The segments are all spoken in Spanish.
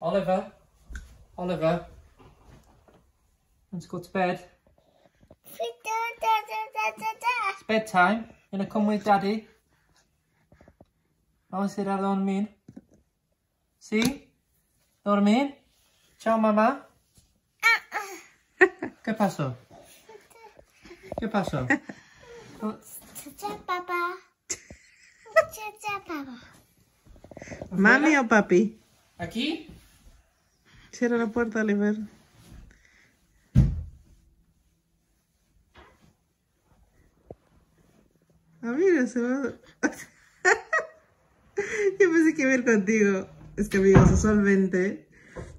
Oliver, Oliver, let's go to bed. It's bedtime. You gonna come with daddy? Vamos a ir a dormir. ¿Sí? ¿Dormir? Chao, mamá. ¿Qué pasó? ¿Qué pasó? papá. papá. ¿Mami o papi? ¿Aquí? Cierra la puerta, Oliver. Ah, mira, se va. Yo pensé que iba a ir contigo. Es que, amigos, usualmente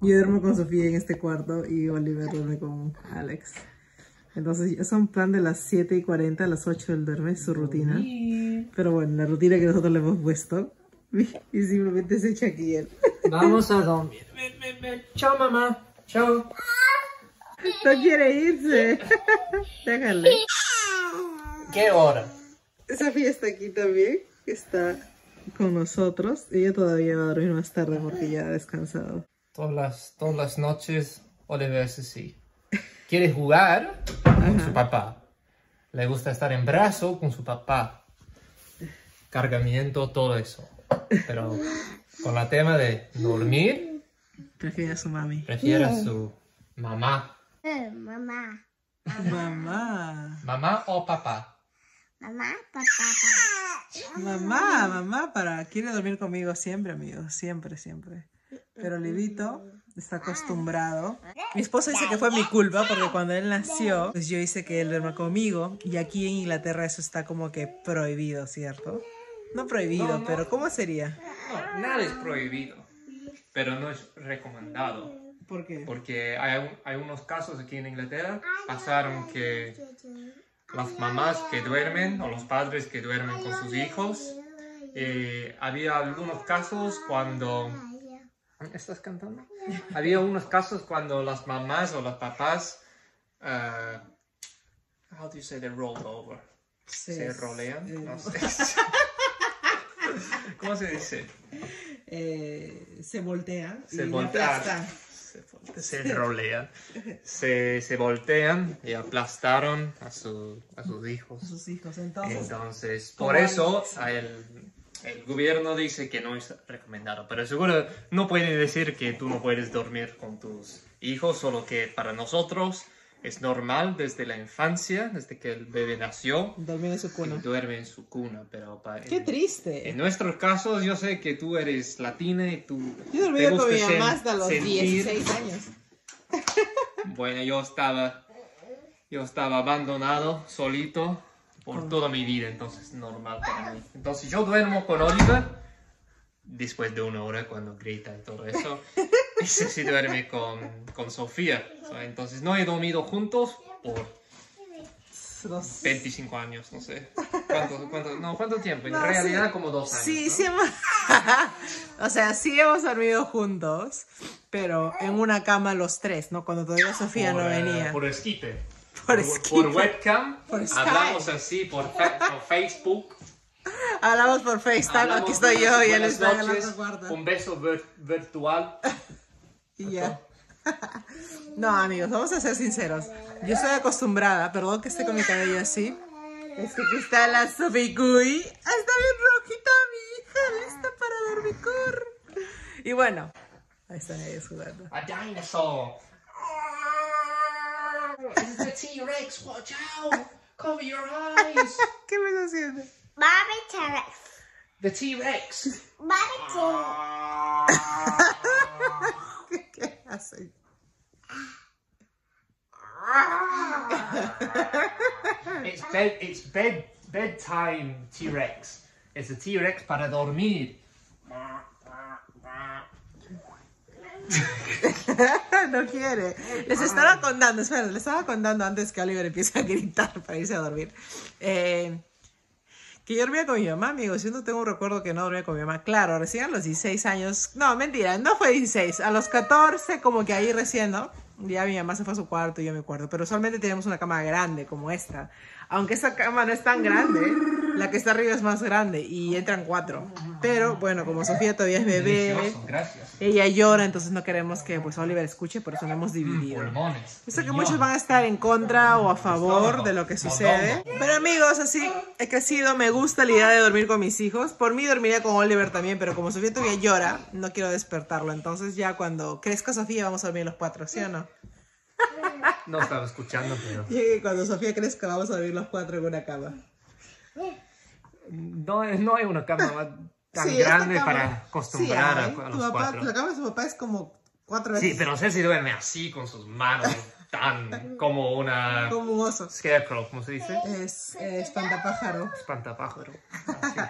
yo duermo con Sofía en este cuarto y Oliver duerme con Alex. Entonces, es un plan de las 7 y 40 a las 8 del duerme, su rutina. Pero bueno, la rutina que nosotros le hemos puesto. Y simplemente se echa aquí él. Vamos a dormir. Ven, ven, ven. Chao, mamá. Chao. No quiere irse. Déjale. ¿Qué hora? Sofía está aquí también. Está con nosotros. Ella todavía va a dormir más tarde porque ya ha descansado. Todas las, todas las noches Oliver es así. Quiere jugar con su papá. Le gusta estar en brazo con su papá. Cargamiento, todo eso. Pero con la tema de dormir, Prefiere a su mami. prefiere a su mamá. Eh, mamá. Mamá. ¿Mamá o papá? Mamá, papá, papá. Mamá, mamá, para. Quiere dormir conmigo siempre, amigos. Siempre, siempre. Pero Livito está acostumbrado. Mi esposo dice que fue mi culpa porque cuando él nació, pues yo hice que él duerma conmigo. Y aquí en Inglaterra eso está como que prohibido, ¿cierto? No prohibido, pero ¿cómo sería? No, nada es prohibido. Pero no es recomendado. ¿Por qué? Porque hay, hay unos casos aquí en Inglaterra, pasaron que las mamás que duermen o los padres que duermen con sus hijos, eh, había algunos casos cuando... ¿Estás cantando? había unos casos cuando las mamás o los papás... uh, how do you say they roll over? Se rolean, eh, no sé. ¿Cómo se dice? eh, se voltean. y Se aplastan. Se, se rolean. Se, se voltean y aplastaron a, su, a sus a hijos. sus hijos. Entonces, Entonces, por eso el, el gobierno dice que no es recomendado. Pero seguro no puede decir que tú no puedes dormir con tus hijos, solo que para nosotros es normal desde la infancia, desde que el bebé nació, dormir en su cuna. duerme en su cuna. Pero pa- Qué en- triste. En nuestros casos, yo sé que tú eres latina y tú. Yo dormí con mi mamá hasta los sentir- 16 años. Bueno, yo estaba. Yo estaba abandonado, solito, por toda mi vida, entonces normal para mí. Entonces yo duermo con Oliver después de una hora cuando grita y todo eso. Y se sí duerme con, con Sofía. Entonces no he dormido juntos por Los- 25 años, no sé. ¿Cuánto, cuánto, no, ¿cuánto tiempo? En No, realidad sí. como dos años. Sí, ¿no? sí hemos... o sea, sí hemos dormido juntos, pero en una cama los tres, ¿no? Cuando todavía Sofía no Por, eh, venía. Por Skype. Por por, Skype. por webcam. Por Skype. hablamos así por, Facebook. Hablamos por FaceTime, hablamos aquí estoy yo y él está en otro cuarto. Un beso vir- virtual. Y ya. no, amigos, vamos a ser sinceros. Yo estoy acostumbrada, perdón que esté con mi cabello así. Es que aquí está la Sophie Gui. Está bien rojita mi hija, lista para dormicor. Y bueno, ahí están ellos jugando. A dinosaur. It's a T-Rex. Watch out. Cover your eyes. ¿Qué me estás haciendo? Bobby T-Rex. The T-Rex. Bobby T-Rex. ¿Qué hacen? It's bed. It's bed. Bedtime T-Rex. Es el T-Rex para dormir. no quiere. Les estaba contando, espera, les estaba contando antes que Oliver empiece a gritar para irse a dormir. Eh, que yo dormía con mi mamá, amigos. Yo no tengo un recuerdo que no dormía con mi mamá. Claro, recién a los 16 años. No, mentira, no fue 16. A los 14, como que ahí recién, ¿no? Ya mi mamá se fue a su cuarto y yo a mi cuarto. Pero usualmente teníamos una cama grande como esta. Aunque esta cama no es tan grande, la que está arriba es más grande y entran cuatro. Pero bueno, como Sofía todavía es bebé. Ella llora, entonces no queremos que pues Oliver escuche, por eso lo hemos dividido. Pulmones. Yo sé que muchos van a estar en contra o a favor de lo que sucede. Pero amigos, así he crecido, me gusta la idea de dormir con mis hijos. Por mí dormiría con Oliver también, pero como Sofía todavía llora, no quiero despertarlo. Entonces ya cuando crezca Sofía vamos a dormir los cuatro, ¿sí o no? No estaba escuchando, pero... Y cuando Sofía crezca vamos a dormir los cuatro en una cama. No, no hay una cama más tan Sí, grande cama- para acostumbrar Sí, a- a, los papá- cuatro. La cama de su papá es como cuatro veces Sí, pero Ceci duerme así con sus manos, tan como una como un oso. scarecrow, ¿cómo se dice? Es eh, espantapájaro. Espantapájaro. Así.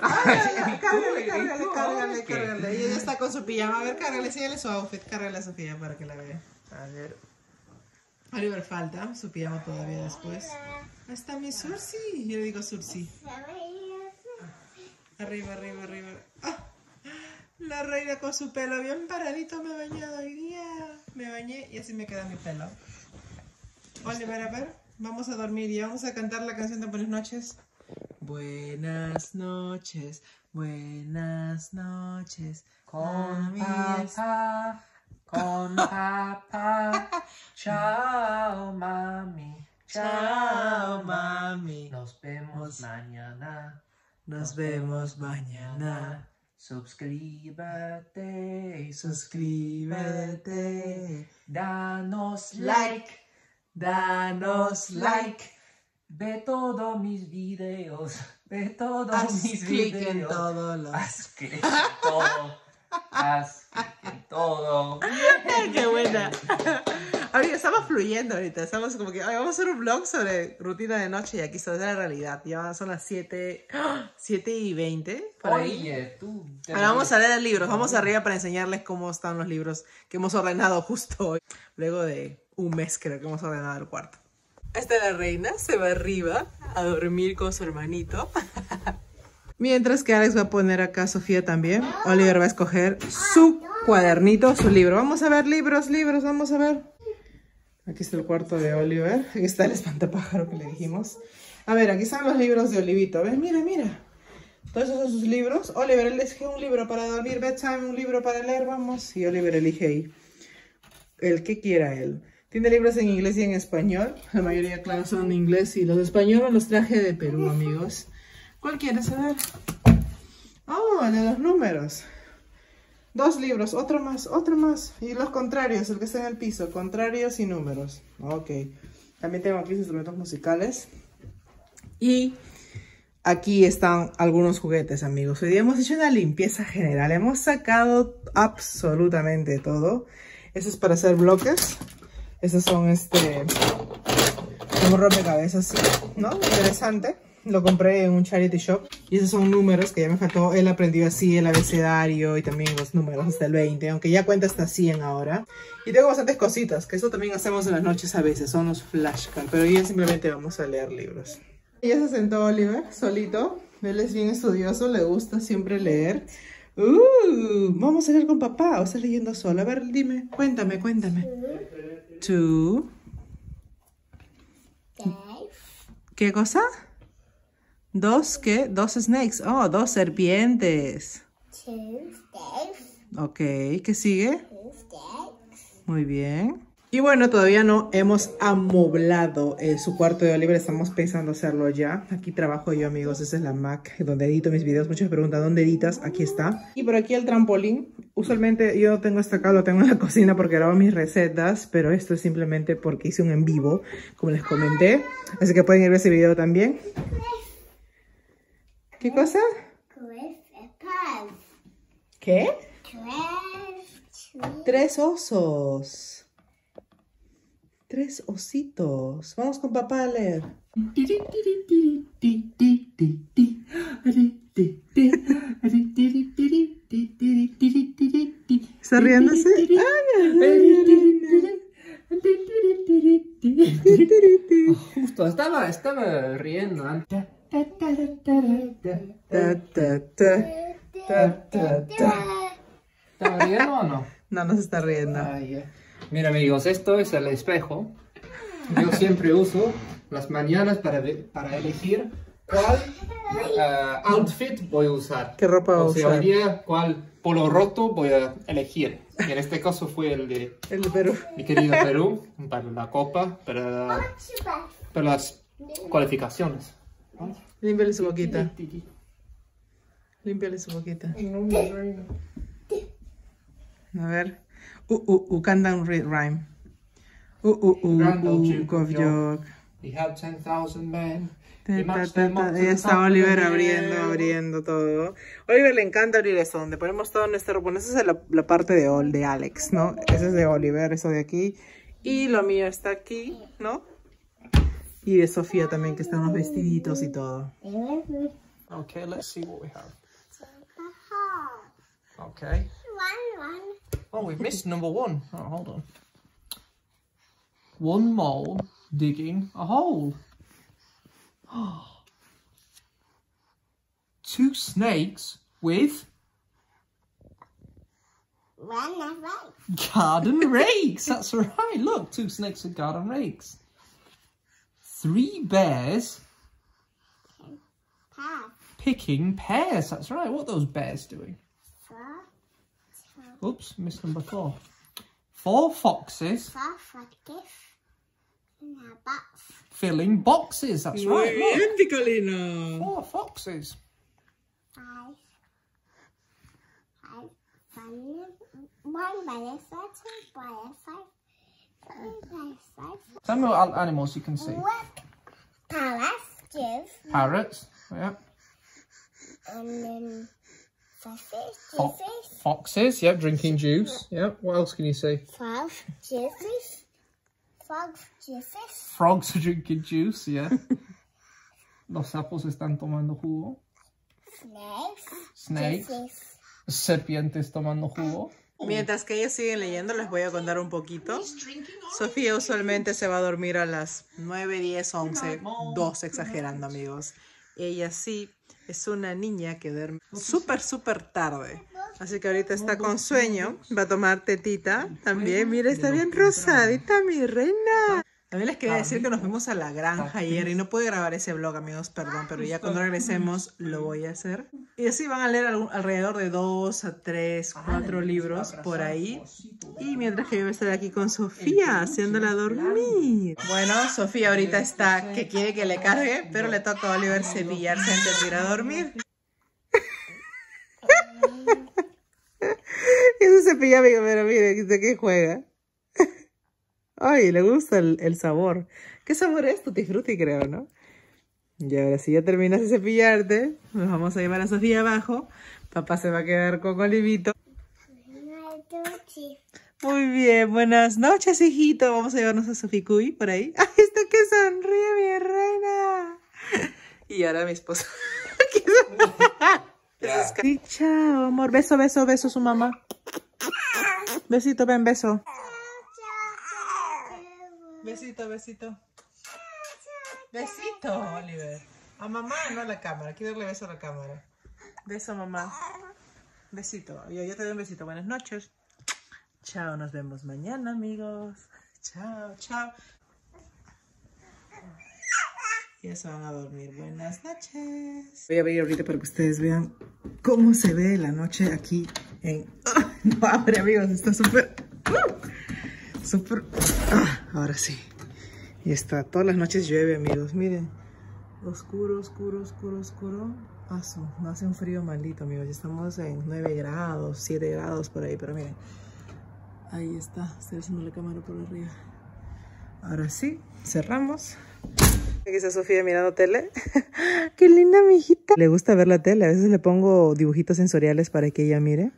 Cárgale, cárgale, cárgale, cárgale. Y ella está con su pijama. A ver, cárgale, enséñale su outfit. Cárgale a Sofía para que la vea. A ver. Oliver falta, su pijama todavía después. Está mi Sursi. Yo le digo Sursi. Arriba, arriba, arriba. Ah, la reina con su pelo bien paradito me he bañado hoy día. Me bañé y así me queda mi pelo. Oliver, a ver, vamos a dormir y vamos a cantar la canción de Buenas noches. Buenas noches, buenas noches. Con Mami, papá, con papá. Chao, mami. Chao, mami. Nos vemos mañana. Nos vemos mañana. Suscríbete, Suscríbete. danos Like. Danos like. ve todos mis videos, ve todos Haz mis clic videos. en todos los. Haz clic en todo, haz clic en todo. ¡Qué buena! Ahorita estamos fluyendo ahorita, estamos como que, "Ay, vamos a hacer un vlog sobre rutina de noche y aquí está la realidad. Ya son las 7, 7 y 20. Por ahí. Oye, tú. Ahora vamos a leer libros, vamos arriba para enseñarles cómo están los libros que hemos ordenado justo hoy. Luego de un mes creo que hemos ordenado el cuarto. Esta es la reina, se va arriba a dormir con su hermanito. Mientras que Alex va a poner acá a Sofía también. Oliver va a escoger su cuadernito, su libro. Vamos a ver libros, libros, vamos a ver. Aquí está el cuarto de Oliver. Aquí está el espantapájaro que le dijimos. A ver, aquí están los libros de Olivito. ¿Ves? Mira, mira. Todos esos son sus libros. Oliver, elige un libro para dormir, bedtime, un libro para leer, vamos. Y Oliver elige ahí el que quiera él. Tiene libros en inglés y en español. La mayoría, claro, son en inglés. Y los de español los traje de Perú, amigos. ¿Cuál quieres saber? Oh, de los números. Dos libros, otro más, otro más. Y los contrarios, el que está en el piso. Contrarios y números. Ok. También tengo aquí instrumentos musicales. Y aquí están algunos juguetes, amigos. Hoy día hemos hecho una limpieza general. Hemos sacado absolutamente todo. Eso es para hacer bloques. Esos son este. Rompecabezas, ¿no? Interesante. Lo compré en un charity shop. Y esos son números que ya me faltó. Él aprendió así el abecedario y también los números hasta el 20. Aunque ya cuenta hasta 100 ahora. Y tengo bastantes cositas. Que eso también hacemos en las noches a veces. Son los flashcards. Pero día simplemente vamos a leer libros. Ya se sentó Oliver solito. Él es bien estudioso. Le gusta siempre leer. Uh, vamos a leer con papá. ¿O estás leyendo solo? A ver, dime. Cuéntame, cuéntame. Two. ¿Qué cosa? Dos, ¿qué? Dos snakes. Oh, dos serpientes. Ok, ¿qué sigue? Muy bien. Y bueno, todavía no hemos amoblado eh, su cuarto de Oliver. Estamos pensando hacerlo ya. Aquí trabajo yo, amigos. Esa es la Mac donde edito mis videos. Muchas preguntan, ¿dónde editas? Aquí está. Y por aquí el trampolín. Usualmente yo tengo este acá, lo tengo en la cocina porque grabo mis recetas. Pero esto es simplemente porque hice un en vivo, como les comenté. Así que pueden ir a ese video también. ¿Qué cosa? ¿Qué? Tres osos. Tres ositos. Vamos con papá a leer. ¿Está riéndose? Justo, estaba, estaba riendo antes. ¿Estaba riendo o no? No, no se está riendo. Ya. Mira amigos, esto es el espejo. Yo siempre uso las mañanas para, para elegir cuál eh, outfit voy a usar. ¿Qué ropa va a o sea, usar? hoy día, cuál polo roto voy a elegir. Y en este caso fue el de El de Perú. mi querido Perú para la copa, para, para las cualificaciones. Límpiale su boquita. Límpiale su boquita. A ver. Uh, uh, uh, countdown ri- rhyme. Uh, uh, uh, uh, Duke of of York. He had 10,000 men. The está Oliver abriendo, abriendo todo. Oliver le encanta abrir esto, donde ponemos todo nuestro... Bueno, esa es la, la parte de, de Alex, ¿no? Ese es de Oliver, eso de aquí. Y lo mío está aquí, ¿no? Y de Sofía también, que están los vestiditos y todo. Okay, let's see what we have. Okay. One, one. Oh, we've missed number one. Oh, hold on. One mole digging a hole. Two snakes with garden rakes. That's right. Look, two snakes with garden rakes. Three bears Half. picking pears. That's right. What are those bears doing? Four. Oops, missed number four. Four foxes Four for gift. In a box. filling boxes. That's right. Look. bien, Picolino. Four foxes. Five. Five. One. One by. Two by the Tell me what animals you can see. Give. Parrots. Yeah. And then fishes. Fo- Fishes. foxes. Yeah. Drinking juice. Yeah. What else can you see? Frog. Jellyfish. Frog. Jellyfish. Frogs are drinking juice. Yeah. Los sapos están tomando jugo. Snakes. Snakes. Serpientes tomando jugo. Mientras que ellos siguen leyendo, les voy a contar un poquito. Sofía usualmente se va a dormir a las 9, 10, 11, 12, exagerando, amigos. Ella sí es una niña que duerme súper, súper tarde. Así que ahorita está con sueño. Va a tomar tetita también. Mira, está bien rosadita, mi reina. También les quería decir que nos fuimos a la granja ayer y no pude grabar ese vlog, amigos, perdón, pero ya cuando regresemos lo voy a hacer. Y así van a leer algún- alrededor de dos a tres, cuatro libros por ahí. Y mientras que yo voy a estar aquí con Sofía, haciéndola dormir. Bueno, Sofía ahorita está que quiere que le cargue, pero le toca a Oliver cepillarse antes de ir a dormir. Se cepilla, amigo, pero mire, ¿de qué juega? Ay, le gusta el, el sabor. ¿Qué sabor es? Tutti frutti, creo, ¿no? Y ahora si ya terminas de cepillarte, nos vamos a llevar a Sofía abajo. Papá se va a quedar con Olivito. Muy bien, buenas noches, hijito. Vamos a llevarnos a Soficuy por ahí. ¡Ay, está que sonríe, mi reina! Y ahora mi esposo. Chao, amor. Beso, beso, beso su mamá. Besito, ven, beso. Besito, besito. Besito, Oliver. A mamá, no a la cámara. Quiero darle beso a la cámara. Beso, mamá. Besito. Yo, yo te doy un besito. Buenas noches. Chao, nos vemos mañana, amigos. Chao, chao. Ya se van a dormir. Buenas noches. Voy a abrir ahorita para que ustedes vean cómo se ve la noche aquí en... ¡Ah! No abre, amigos. Está súper... ¡uh! ¡Ah! Ahora sí. Y está. Todas las noches llueve, amigos. Miren. Oscuro, oscuro, oscuro, oscuro. Paso. No hace un frío maldito, amigos. Ya estamos en 9 grados, 7 grados por ahí. Pero miren. Ahí está. Estoy haciendo la cámara por arriba. Ahora sí. Cerramos. Aquí está Sofía mirando tele. Qué linda, mi hijita. Le gusta ver la tele. A veces le pongo dibujitos sensoriales para que ella mire.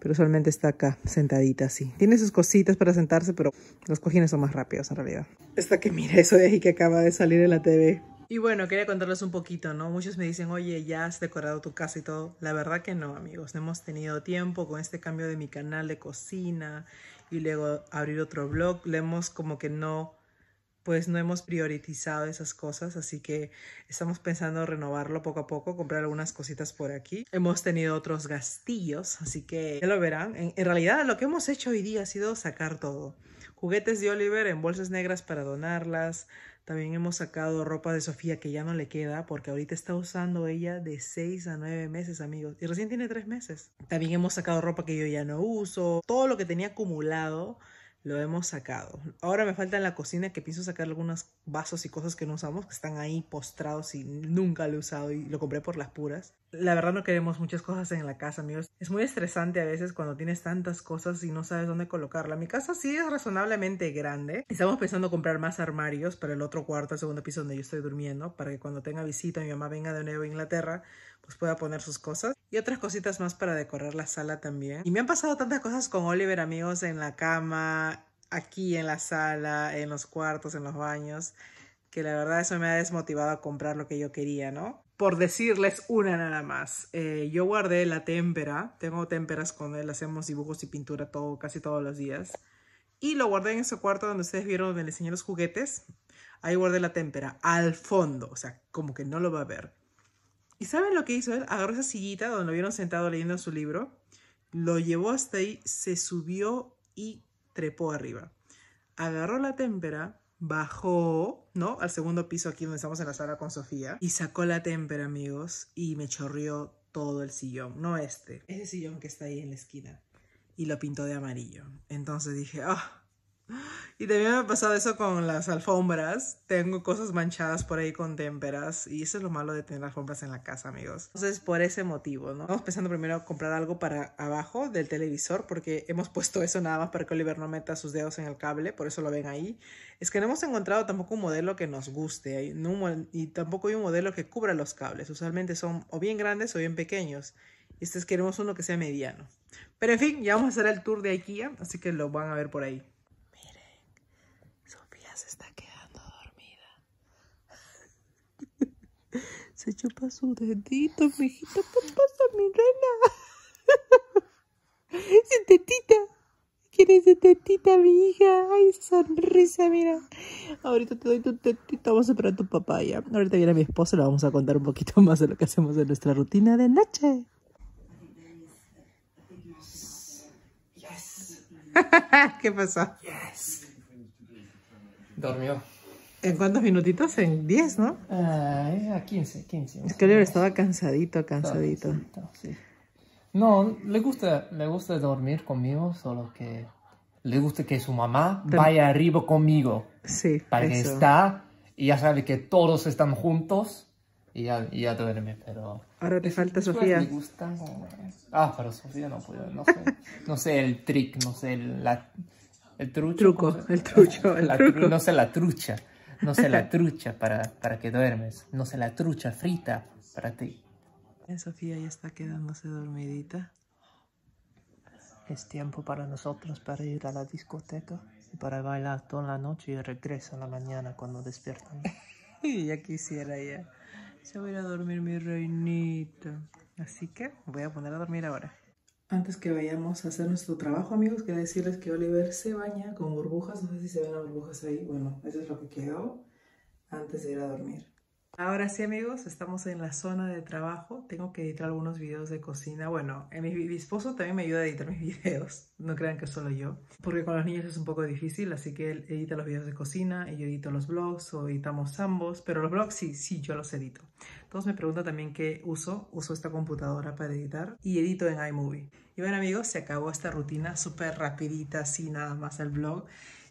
Pero usualmente está acá, sentadita así. Tiene sus cositas para sentarse, pero los cojines son más rápidos en realidad. Esta que mira eso de ahí que acaba de salir en la TV. Y bueno, quería contarles un poquito, ¿no? Muchos me dicen, oye, ya has decorado tu casa y todo. La verdad que no, amigos. No hemos tenido tiempo con este cambio de mi canal de cocina y luego abrir otro blog. Le hemos como que no pues no hemos priorizado esas cosas, así que estamos pensando renovarlo poco a poco, comprar algunas cositas por aquí. Hemos tenido otros gastillos, así que ya lo verán. En, realidad lo que hemos hecho hoy día ha sido sacar todo. Juguetes de Oliver en bolsas negras para donarlas, También hemos sacado ropa de Sofía que ya no le queda porque ahorita está usando ella de 6 a 9 meses, amigos. Y recién tiene 3 meses. También hemos sacado ropa que yo ya no uso. Todo lo que tenía acumulado lo hemos sacado. Ahora me falta en la cocina que pienso sacar algunos vasos y cosas que no usamos, que están ahí postrados y nunca lo he usado y lo compré por las puras. La verdad no queremos muchas cosas en la casa, amigos. Es muy estresante a veces cuando tienes tantas cosas y no sabes dónde colocarla. Mi casa sí es razonablemente grande. Estamos pensando comprar más armarios para el otro cuarto, el segundo piso donde yo estoy durmiendo, para que cuando tenga visita mi mamá venga de nuevo a Inglaterra, pues pueda poner sus cosas. Y otras cositas más para decorar la sala también. Y me han pasado tantas cosas con Oliver, amigos, en la cama, aquí en la sala, en los cuartos, en los baños, que la verdad eso me ha desmotivado a comprar lo que yo quería, ¿no? Por decirles una nada más, eh, yo guardé la témpera, tengo témperas con él, hacemos dibujos y pintura todo, casi todos los días, y lo guardé en ese cuarto donde ustedes vieron donde le enseñé los juguetes, ahí guardé la témpera, al fondo, o sea, como que no lo va a ver. ¿Y saben lo que hizo él? Agarró esa sillita donde lo vieron sentado leyendo su libro, lo llevó hasta ahí, se subió y trepó arriba. Agarró la témpera, bajó, ¿no? Al segundo piso aquí donde estamos en la sala con Sofía. Y sacó la témpera, amigos, y me chorrió todo el sillón. No este, ese sillón que está ahí en la esquina. Y lo pintó de amarillo. Entonces dije, ah. Y también me ha pasado eso con las alfombras. Tengo cosas manchadas por ahí con témperas. Y eso es lo malo de tener alfombras en la casa, amigos. Entonces, por ese motivo, ¿no? Estamos pensando primero comprar algo para abajo del televisor. Porque hemos puesto eso nada más para que Oliver no meta sus dedos en el cable. Por eso lo ven ahí. Es que no hemos encontrado tampoco un modelo que nos guste. Y tampoco hay un modelo que cubra los cables. Usualmente son o bien grandes o bien pequeños. Y este queremos uno que sea mediano. Pero en fin, ya vamos a hacer el tour de IKEA. Así que lo van a ver por ahí. Se está quedando dormida. Se chupa su dedito, mijito. ¿Qué pasa, mi reina? Su tetita. ¿Quieres su tetita, mi hija? Ay, sonrisa, mira. Ahorita te doy tu tetita. Vamos a esperar a tu papaya. Ahorita viene mi esposo. Le vamos a contar un poquito más de lo que hacemos en nuestra rutina de noche. ¿Qué pasó? Dormió. ¿En cuántos minutitos? En 10, ¿no? A 15, 15. Es que Oliver estaba cansadito, cansadito. Sí. No, le gusta, le gusta dormir conmigo, solo que le gusta que su mamá vaya arriba conmigo. Sí, Para que eso. está y ya sabe que todos están juntos y ya, y ya duerme, pero... Ahora te falta Sofía. gusta Ah, pero Sofía no puede, no sé. No sé el trick, no sé el, la, el trucho. Truco, ¿cómo se- el trucho, el La tru- truco. no sé la trucha. No sé la trucha para, para que duermes. No sé la trucha frita para ti. Sofía ya está quedándose dormidita. Es tiempo para nosotros para ir a la discoteca y para bailar toda la noche y regreso en la mañana cuando despiertan. Y ya quisiera ya. Se va a ir a dormir mi reinita. Así que voy a poner a dormir ahora. Antes que vayamos a hacer nuestro trabajo, amigos, quería decirles que Oliver se baña con burbujas. No sé si se ven las burbujas ahí. Bueno, eso es lo que quedó antes de ir a dormir. Ahora sí, amigos, estamos en la zona de trabajo. Tengo que editar algunos videos de cocina. Bueno, eh, mi, mi esposo también me ayuda a editar mis videos. No crean que solo yo. Porque con los niños es un poco difícil, así que él edita los videos de cocina y yo edito los vlogs o editamos ambos. Pero los vlogs sí, sí, yo los edito. Todos me preguntan también qué uso. Uso esta computadora para editar y edito en iMovie. Y bueno, amigos, se acabó esta rutina súper rapidita, así nada más el vlog.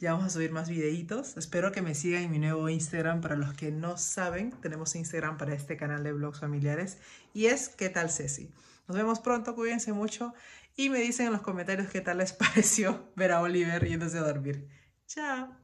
Ya vamos a subir más videitos. Espero que me sigan en mi nuevo Instagram. Para los que no saben, tenemos Instagram para este canal de vlogs familiares. Y es ¿Qué tal Ceci? Nos vemos pronto, cuídense mucho. Y me dicen en los comentarios qué tal les pareció ver a Oliver yéndose a dormir. Chao.